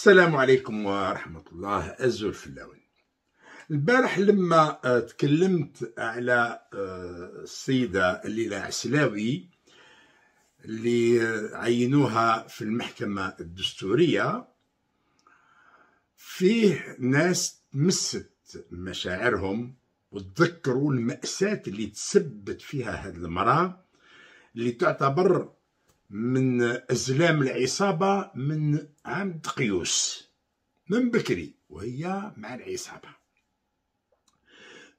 السلام عليكم ورحمة الله. اللون البارح لما آه، تكلمت على آه، السيدة الليلة عسلاوي اللي عينوها في المحكمة الدستورية فيه ناس تمست مشاعرهم وتذكروا المأساة اللي تسبت فيها هذه المرأة اللي تعتبر من أزلام العصابة من عام دقيوس من بكري وهي مع العصابة.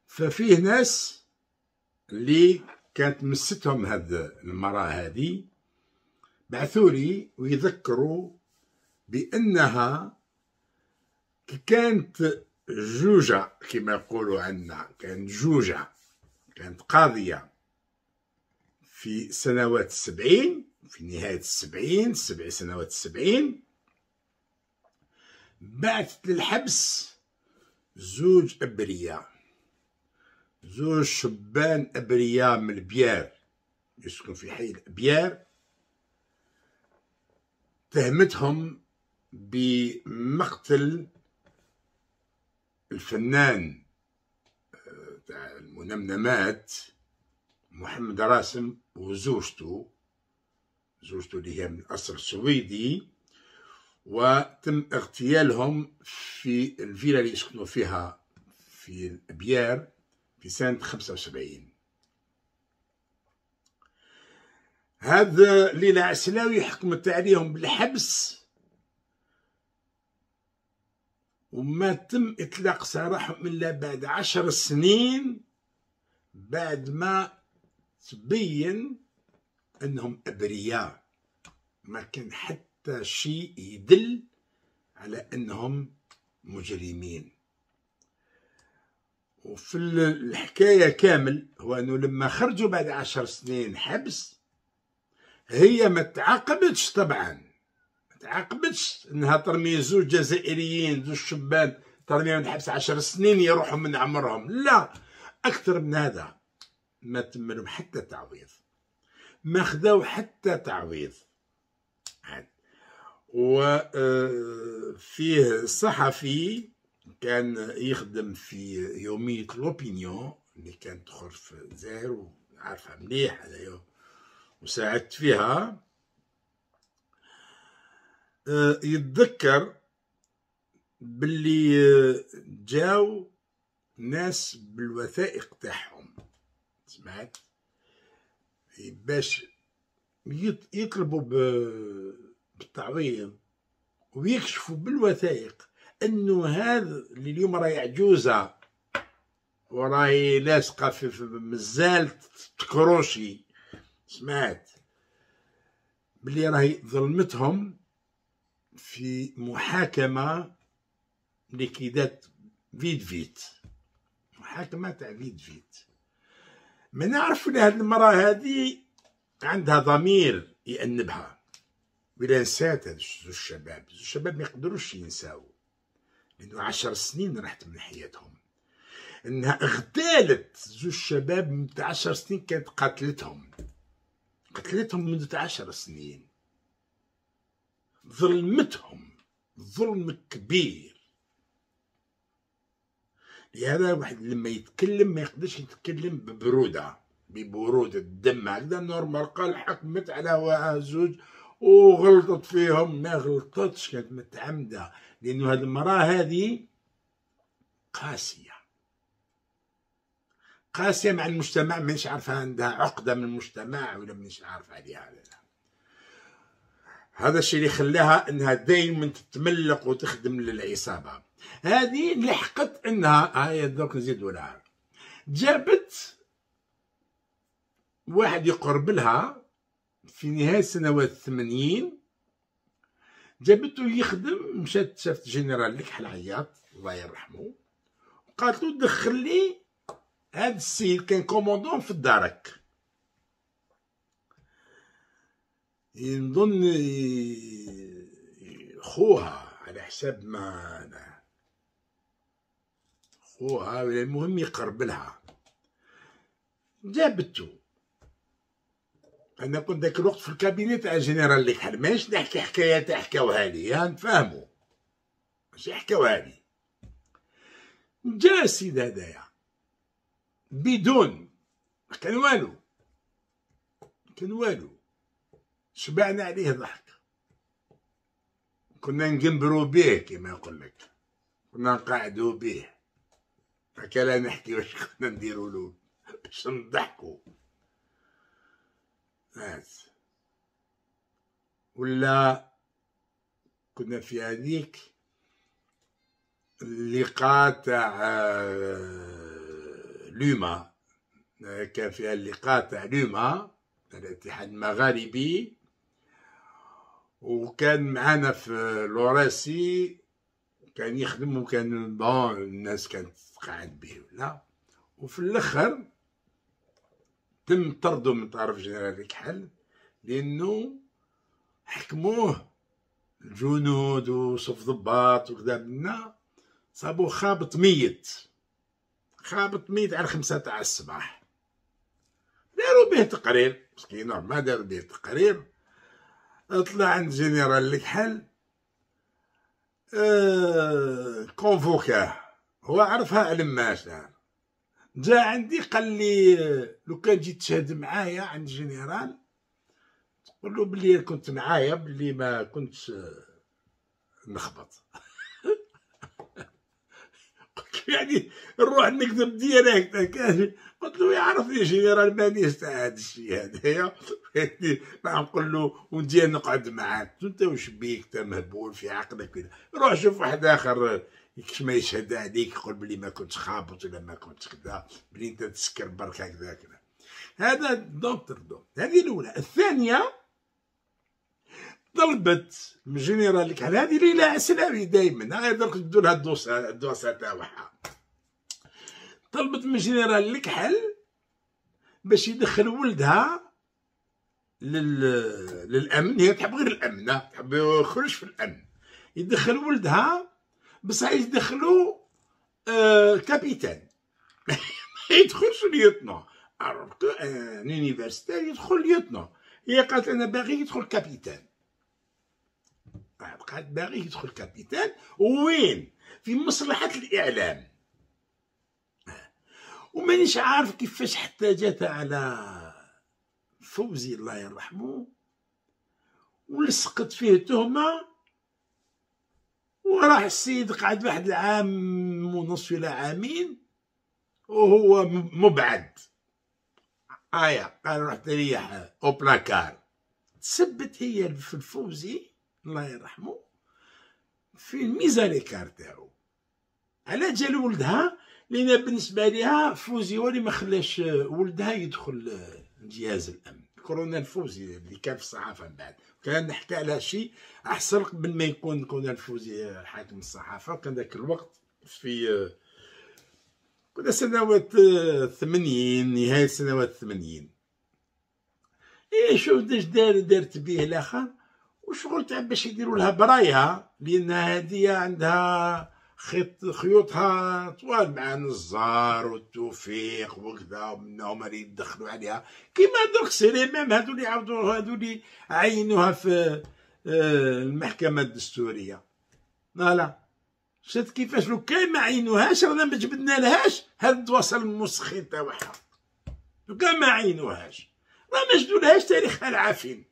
ففيه ناس اللي كانت مستهم هاد المرأة هذه بعثولي ويذكروا بأنها كانت جوجة كما يقولوا عندنا كانت جوجة كانت قاضية في سنوات السبعين. في نهاية السبعين سبع سنوات السبعين بعثت للحبس زوج أبرياء. زوج شبان أبرياء من البيار يسكن في حي الأبيار تهمتهم بمقتل الفنان آه، تاع المنمنمات محمد راسم وزوجته. زوجته اللي هي من أصل سويدي وتم اغتيالهم في الفيلا اللي يسكنوا فيها في الأبيار في سنة 75 هذا ليلى عسلاوي حكمت عليهم بالحبس وما تم إطلاق سراحهم إلا بعد عشر سنين بعد ما تبين أنهم أبرياء. ما كان حتى شيء يدل على أنهم مجرمين. وفي الحكاية كامل هو أنه لما خرجوا بعد عشر سنين حبس هي ما تعاقبتش طبعا. ما تعاقبتش انها ترمي زوج جزائريين زوج شبان ترميهم الحبس عشر سنين يروحوا من عمرهم. لا أكثر من هذا ما تم لهم حتى تعويض. ما خداو حتى تعويض. وفيه صحفي كان يخدم في يومية لوبينيون اللي كانت تخرج في الجزائر وعارفها مليح هذايا وساعدت فيها. يتذكر باللي جاو ناس بالوثائق تاعهم. سمعت؟ باش يطلبوا بالتعويض ويكشفوا بالوثائق أنه هذا اللي اليوم راهي عجوزة وراهي لاصقة في مازال تكروشي سمعت؟ بلي راهي ظلمتهم في محاكمة لكيدات فيت فيت محاكمة تاع فيت فيت ما نعرف إن هذه المرأة هذه عندها ضمير يأنبها. ولا نسات هذا الشباب الشباب ما يقدروش ينساو. لأنه عشر سنين راحت من حياتهم. إنها اغتالت زوج شباب من عشر سنين كانت قتلتهم قتلتهم منذ عشر سنين. ظلمتهم. ظلم كبير. لهذا واحد لما يتكلم ما يقدرش يتكلم ببرودة. ببرودة الدم. هكذا نورمال قال حكمت على زوج وغلطت فيهم. ما غلطتش كانت متعمدة. لأنه هذه المرأة هذه قاسية. قاسية مع المجتمع مش عارفة عندها عقدة من المجتمع ولا مش عارفة عليها لا. هذا الشيء اللي خلاها إنها دائما تتملق وتخدم للعصابة. هذه لحقت إنها هاي دوك نزيد لها جابت واحد يقرب لها في نهاية سنوات الثمانين. جابته يخدم مشات شافت جنرال لكحل عياط الله يرحمه. قالت له دخل لي هاد السيد كان commandant في الدرك. نظن خوها على حساب ما خوها المهم يقرب لها جابته. أنا كنت ذاك الوقت في ال cabinet تاع جنرال لكحل. ماش نحكي حكايات حكاوها لي نتفاهموا ماشي حكاوها لي جا السيد هدايا. بدون. كان والو. كان والو. شبعنا عليه ضحك. كنا نقنبرو به كما يقول لك. كنا نقعدو به. هكا لا نحكي واش كنا نديرو له. باش نضحكو. ناس ولا كنا في هذيك اللقاء تاع آه، لوما. كان فيها اللقاء تاع لوما الاتحاد المغاربي. وكان معانا في لوراسي كان يخدم وكان bon الناس كانت تقعد به ولا. وفي الأخر تم طردو من طرف جنرال الكحل لأنه حكموه الجنود وصف ضباط وكذا منا صابو خابط ميت خابط ميت على خمسة تاع الصباح. داروا به تقرير مسكين ما داروا به تقرير. طلع عند جنرال الكحل آه convoqué ه هو عرفها علم ماش جا عندي قال لي لو كان جيت تشهد معايا عند جنرال تقول له بلي كنت معايا بلي ما كنتش نخبط. يعني نروح نكذب direct. قلت له يعرفني جنرال مانيش تاع هذا الشيء هذايا. راح نقول له ونجي نقعد معاك أنت وش بيك؟ أنت مهبول في عقلك كذا روح شوف واحد آخر كش ما يشهد عليك يقول بلي ما كنتش خابط ولا ما كنتش كذا بلي أنت تسكر برك هكذا كذا هذا دونتر دون هذه الأولى. الثانية طلبت من جنرال الكحل هذه ليلى عسلاوي دائما هاي درك تبدو لها ال dossier ال dossier تاعها. طلبت من جنرال الكحل باش يدخل ولدها لل... للأمن. هي تحب غير الأمن تحب يخرج في الأمن. يدخل ولدها بصح يدخلوا آه capitaine. ما يدخلش lieutenant عرفت؟ un universitaire يدخل lieutenant هي قالت أنا باغي يدخل كابيتان. قالت باغي يدخل كابيتان. وين؟ في مصلحة الإعلام. ومانيش عارف كيفاش حتى جات على فوزي الله يرحمه ولصقت فيه تهمة وراح السيد قعد واحد العام ونصف إلى عامين وهو مبعد. آية قال رحت ريح au placard تسببت هي في الفوزي الله يرحمه في ال mise en écart تاعو. على جال ولدها لأن بالنسبة لها فوزي هو اللي ما خلاش ولدها يدخل جهاز الأمن. كولونيل فوزي اللي كان في الصحافة من بعد. كان نحكي على شيء أحسن قبل ما يكون كولونيل فوزي حاكم الصحافة. كان ذاك الوقت في كنا سنوات ثمانين نهاية سنوات ثمانين. إيه شوف داش دار دارت به الأخر. وشغل تاع باش يديروا لها برايها لأن هذه عندها خيط خيوطها طوال مع نزار والتوفيق وكذا ومنهم اللي يدخلوا عليها. كيما درك سليمان هذو اللي عاودوا هذو اللي عينوها في آه، المحكمة الدستورية. لا شفت كيفاش لو كان ما عينوهاش رانا ما جبدنا لهاش هاد وصل المسخين تاعها لو كان ما عينوهاش. راه ما جبدولهاش تاريخها العفن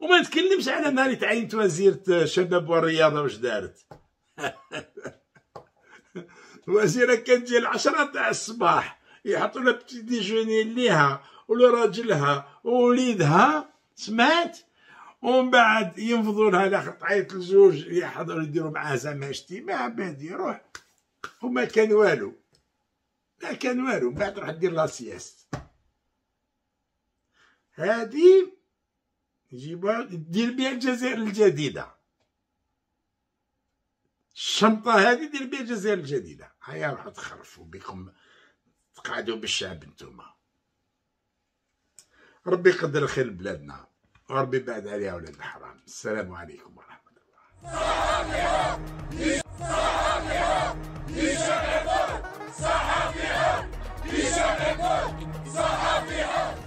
وما نتكلمش على نهار تعينت وزيرة الشباب والرياضة واش دارت. الوزيرة كانت تجي العشرة تاع الصباح يحطوا لها بتي ديجوني ليها ولراجلها ووليدها سمعت؟ ومن بعد ينفضوا لها لاخر تعيط لزوج يحضروا يديروا معاها زعما اجتماع بعد يروح. وما كان والو. ما كان والو من بعد تروح دير la sieste. هذه يجيبوها دير بها الجزائر الجديدة. الشنطة هذه دير بها الجزائر الجديدة. هيا روحوا تخرفوا بكم. تقعدوا بالشعب نتوما. ربي يقدر خير لبلادنا. وربي بعد عليها ولاد الحرام. السلام عليكم ورحمة الله.